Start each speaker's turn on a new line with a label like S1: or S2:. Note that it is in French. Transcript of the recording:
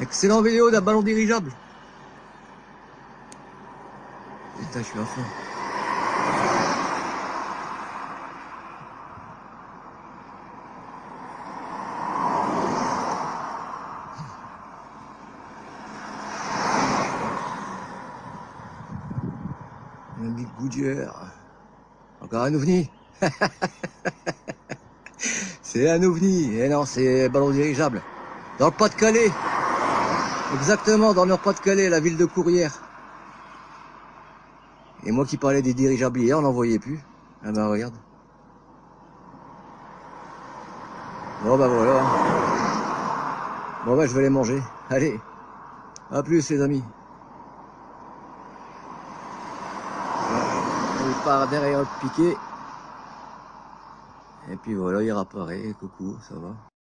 S1: Excellent vidéo d'un ballon dirigeable. Putain, je suis à fond. Encore un ovni. c'est un ovni. Et non, c'est ballon dirigeable. Dans le Pas-de-Calais. Exactement, dans le Pas-de-Calais, la ville de Courrières. Et moi qui parlais des dirigeables hier, on n'en voyait plus. Ah ben regarde. Bon bah voilà. Bon bah je vais les manger. Allez. À plus les amis. Il part derrière le piquet. Et puis voilà, il réapparaît. Coucou, ça va.